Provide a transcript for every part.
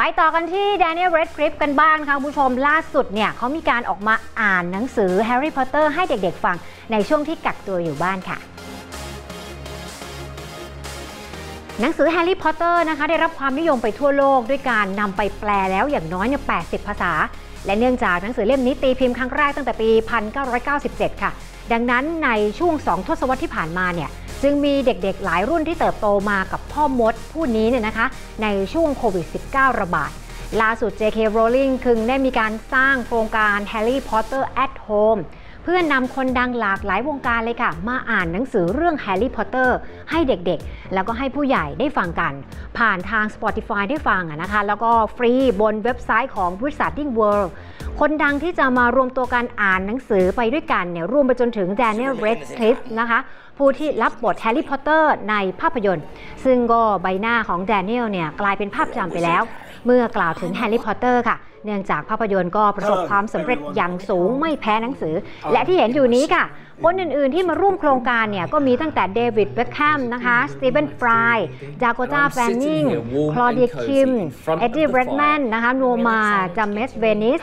ไปต่อกันที่ Daniel Radcliffe กันบ้างค่ะคุณผู้ชมล่าสุดเนี่ยเขามีการออกมาอ่านหนังสือ Harry Potter ให้เด็กๆฟังในช่วงที่กักตัวอยู่บ้านค่ะหนังสือ Harry Potter นะคะได้รับความนิยมไปทั่วโลกด้วยการนำไปแปลแล้วอย่างน้อยเนี่ย80 ภาษา และเนื่องจากหนังสือเล่มนี้ตีพิมพ์ครั้งแรกตั้งแต่ปี 1997 ค่ะ ดังนั้นในช่วง 2 ทศวรรษที่ผ่านมาเนี่ย จึงมีเด็กๆหลายรุ่นที่เติบโตมากับพ่อมดผู้นี้เนี่ยนะคะ ในช่วงโควิด -19 ระบาด ล่าสุด J.K. Rowling คึงได้มีการสร้างโครงการ Harry Potter at Home เพื่อนำคนดังหลากหลายวงการเลยค่ะ มาอ่านหนังสือเรื่อง Harry Potter ให้เด็กๆ แล้วก็ให้ผู้ใหญ่ได้ฟังกัน ผ่านทาง Spotify ได้ฟังนะคะ แล้วก็ฟรีบนเว็บไซต์ของ Wizarding World คนดังที่จะมารวมตัวกันอ่านหนังสือไปด้วยกันเนี่ยรวมไปจนถึง Daniel Radcliffe นะคะ ผู้ที่รับบทแฮร์รี่พอตเตอร์ในภาพยนตร์ ซึ่งก็ใบหน้าของแดเนียลเนี่ยกลายเป็นภาพจำไปแล้ว เมื่อกล่าวถึงแฮร์รี่พอตเตอร์ค่ะ เนื่องจากภาพยนตร์ก็ประสบความสำเร็จอย่างสูงไม่แพ้หนังสือ และที่เห็นอยู่นี้ค่ะ คนอื่น ๆ ที่มาร่วมโครงการเนี่ยก็มีตั้งแต่เดวิดเบคแฮมนะคะสตีเ e นฟรายดาก o ตาแฟนนิงคลอเดียคิม เอ็ดดี้เรดเมย์นนะคะโนมาดูเมซเวนี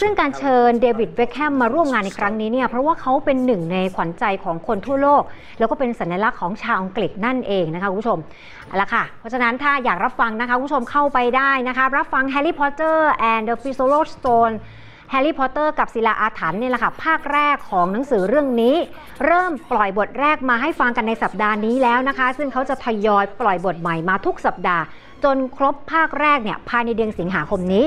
ซึ่งการเชิญเดวิดเบคแฮมมาร่วมงานในครั้งนี้เนี่ยเพราะว่าเขาเป็นหนึ่งในขวัญใจของคนทั่วโลกแล้วก็เป็นสัญลักษณ์ของชาวอังกฤษนั่นเองนะคะคุณผู้ชมเอาละค่ะ เพราะฉะนั้นถ้าอยากรับฟังนะคะคุณผู้ชมเข้าไปได้นะคะ รับฟัง Harry Potter and the Philosopher's Stone แฮร์รี่พอตเตอร์กับศิลาอาถรรพ์เนี่ยแหละค่ะ ภาคแรกของหนังสือเรื่องนี้ เริ่มปล่อยบทแรกมาให้ฟังกันในสัปดาห์นี้แล้วนะคะ ซึ่งเขาจะทยอยปล่อยบทใหม่มาทุกสัปดาห์ จนครบภาคแรกเนี่ยภายในเดือนสิงหาคมนี้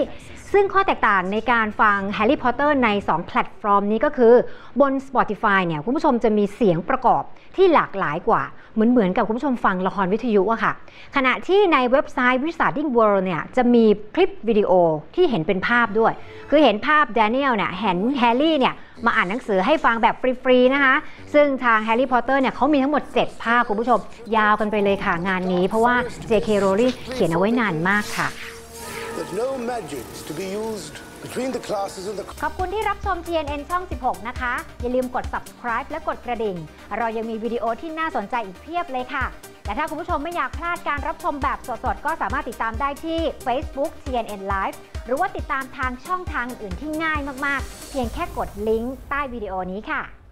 ซึ่งข้อแตกต่างในการฟัง Harry Potter ใน 2 แพลตฟอร์มนี้ก็คือบน Spotify เนี่ยคุณผู้ชมจะมีเสียงประกอบที่หลากหลายกว่า เหมือนเหมือนกับคุณผู้ชมฟังละครวิทยุอะค่ะ ขณะที่ในเว็บไซต์ Wizarding World เนี่ยจะมีคลิปวิดีโอที่เห็นเป็นภาพด้วย คือเห็นภาพ Daniel เนี่ยเห็นแฮร์รี่เนี่ยมาอ่านหนังสือให้ฟังแบบฟรีๆนะคะ ซึ่งทาง Harry Potter เนี่ยเขามีทั้งหมด 7 ภาคคุณผู้ชม ยาวกันไปเลยค่ะงานนี้ เพราะว่า J.K. Rowling เขียนเอาไว้นานมากค่ะ There's no magic to be used between the classes and the ขอบคุณที่รับชม TNN ช่อง 16 นะคะ อย่าลืมกด subscribe และกดกระดิ่ง เรายังมีวิดีโอที่น่าสนใจอีกเพียบเลยค่ะ และถ้าคุณผู้ชมไม่อยากพลาดการรับชมแบบสดๆ ก็สามารถติดตามได้ที่ Facebook TNN Live หรือว่าติดตามทางช่องทางอื่นๆที่ง่ายมากๆ เพียงแค่กดลิงก์ใต้วิดีโอนี้ค่ะ